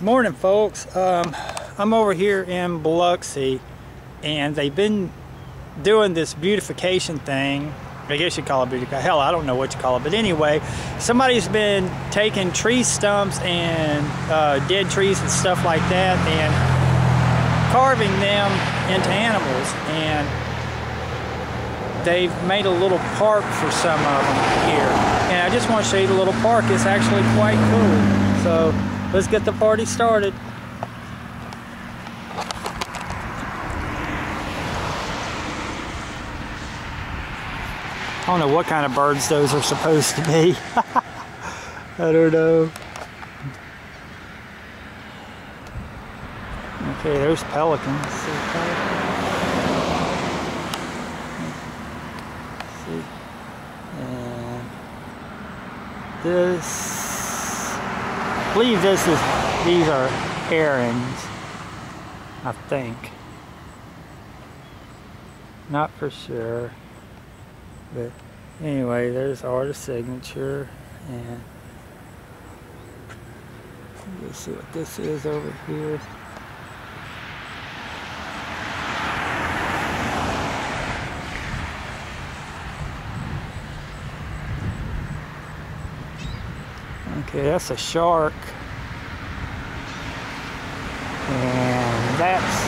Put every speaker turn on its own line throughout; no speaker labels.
Morning, folks. Um, I'm over here in Biloxi, and they've been doing this beautification thing. I guess you call it beautification. Hell, I don't know what you call it. But anyway, somebody's been taking tree stumps and uh, dead trees and stuff like that and carving them into animals. And they've made a little park for some of them here. And I just want to show you the little park. It's actually quite cool. So Let's get the party started. I don't know what kind of birds those are supposed to be. I don't know. Okay, there's pelicans. See, and this believe this is, these are herons, I think. Not for sure. But anyway, there's artist signature and let's see what this is over here. Okay, that's a shark. And that's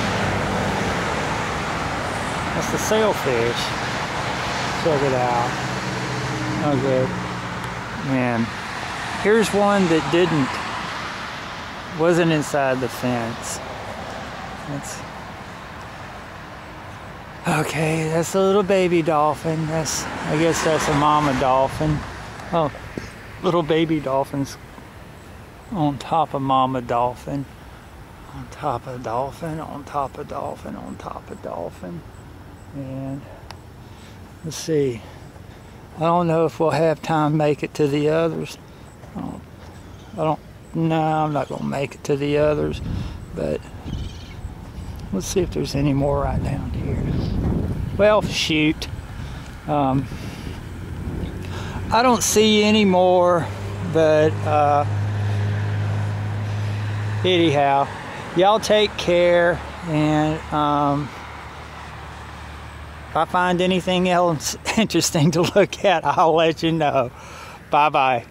that's the sailfish. Check it out. Okay. Man. here's one that didn't wasn't inside the fence. That's Okay, that's a little baby dolphin. That's I guess that's a mama dolphin. Oh, little baby dolphins on top of mama dolphin. On top of dolphin on top of dolphin on top of dolphin. And let's see. I don't know if we'll have time to make it to the others. I don't, I don't no I'm not gonna make it to the others but let's see if there's any more right down here. Well shoot. Um, I don't see any more, but uh, anyhow, y'all take care, and um, if I find anything else interesting to look at, I'll let you know. Bye bye.